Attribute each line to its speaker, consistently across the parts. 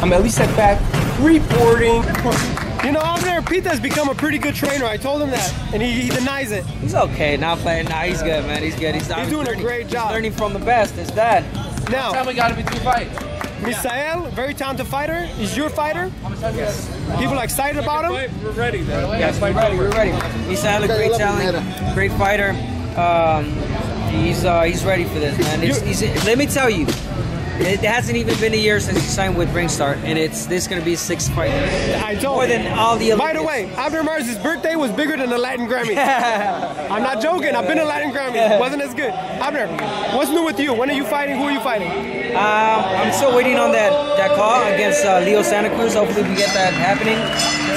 Speaker 1: I'm at least Seckbach reporting. You know, out there, Pete has become a pretty good trainer. I told him that, and he, he denies it.
Speaker 2: He's okay. Not playing. Nah, he's good, man. He's good. He's,
Speaker 1: He's doing a great job.
Speaker 2: He's learning from the best. It's that.
Speaker 1: Now,
Speaker 3: Time we got to be two fights.
Speaker 1: Misael, very talented fighter. He's your fighter. Yes. People are excited about him.
Speaker 3: We're ready. Then.
Speaker 2: Yes, we're ready. We're ready. He's a great talent, great fighter. Um, he's uh, he's ready for this, man. It's, he's, let me tell you, it hasn't even been a year since he signed with Ringstar, and it's this is gonna be his sixth fight.
Speaker 1: I told
Speaker 2: More
Speaker 1: him.
Speaker 2: than all the
Speaker 1: By the way, Abner Mares' birthday was bigger than the Latin Grammy. I'm not joking. I've been to Latin Grammy. Wasn't as good. Abner, what's new with you? When are you fighting? Who are you fighting?
Speaker 2: Um, I'm still waiting on that, that call against uh, Leo Santa Cruz. Hopefully we get that happening.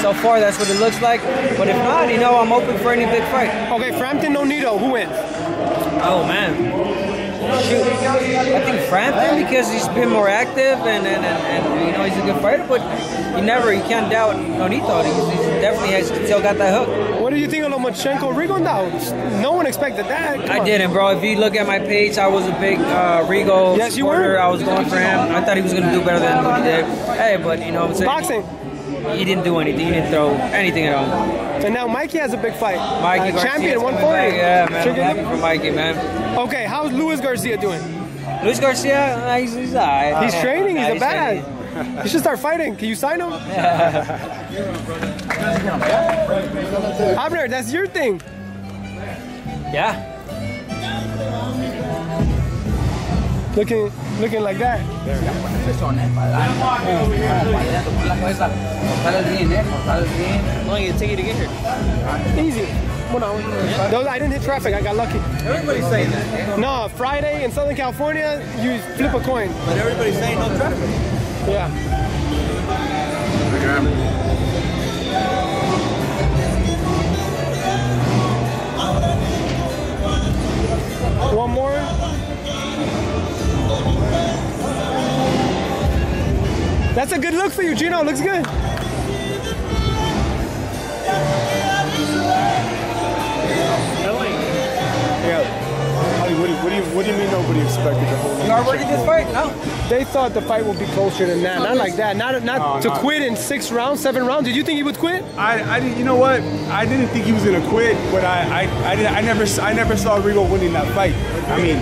Speaker 2: So far, that's what it looks like. But if not, you know, I'm open for any big fight.
Speaker 1: Okay, Frampton Nonito, who wins?
Speaker 2: Oh man. Shoot. Frampton because he's been more active and, and, and, and you know he's a good fighter, but you never you can't doubt Nonito. He's, he's definitely has still got that hook.
Speaker 1: What do you think of Lomachenko Rigondeaux? No one expected that. Come
Speaker 2: I
Speaker 1: on.
Speaker 2: didn't, bro. If you look at my page, I was a big uh, Rigo
Speaker 1: Yes, you
Speaker 2: supporter.
Speaker 1: were.
Speaker 2: I was going for him. I thought he was going to do better than he did. Hey, but you know what I'm saying?
Speaker 1: Boxing.
Speaker 2: He didn't do anything. He didn't throw anything at all.
Speaker 1: And now Mikey has a big fight.
Speaker 2: Mikey
Speaker 1: Uh, champion 140.
Speaker 2: back. Yeah, man. I'm happy for Mikey, man.
Speaker 1: Okay, how's Luis Garcia doing?
Speaker 2: Luis Garcia, he's, he's all right.
Speaker 1: He's training. He's
Speaker 2: Yeah,
Speaker 1: a bad. He should start fighting. Can you sign him? Abner, that's your thing.
Speaker 2: Yeah.
Speaker 1: Looking, looking like that.
Speaker 2: How long did it take you to get here?
Speaker 1: Easy. One hour. Those, I didn't hit traffic. I got lucky.
Speaker 3: Everybody's saying that.
Speaker 1: No, Friday in Southern California, you flip a coin.
Speaker 3: But everybody's saying no traffic.
Speaker 1: Yeah. One more. That's a good look for you, Gino. Looks good.
Speaker 4: What do, you, what, do you, what do you mean nobody expected the whole
Speaker 2: You already this fight? No.
Speaker 1: They thought the fight would be closer than that. Not like that. Not not
Speaker 4: No,
Speaker 1: to
Speaker 4: not-
Speaker 1: quit in six rounds, seven rounds. Did you think he would quit?
Speaker 4: I, I didn't, you know what? I didn't think he was gonna quit, but I, I, I, didn't, I never, I never saw Rigo winning that fight. I mean,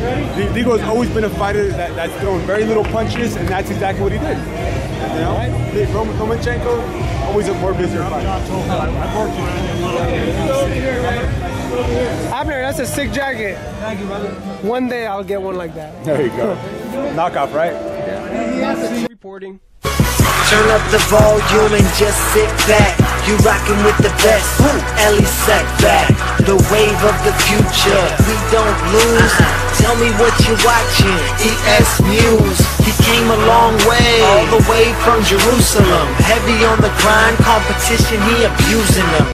Speaker 4: Rigo's always been a fighter that, that's thrown very little punches, and that's exactly what he did. You know, The Roman Lomachenko, always a more busier fighter.
Speaker 1: Abner, that's a sick jacket.
Speaker 2: Thank you, brother.
Speaker 1: One day I'll get one like that.
Speaker 4: There you go. Knockoff, right? Yeah.
Speaker 1: Reporting.
Speaker 5: Turn up the volume and just sit back. You rockin' with the best. Ellie set back. The wave of the future. We don't lose. Uh-huh. Tell me what you're watching. ES News. He came a long way. All the way from Jerusalem. Heavy on the grind. Competition, he abusing them.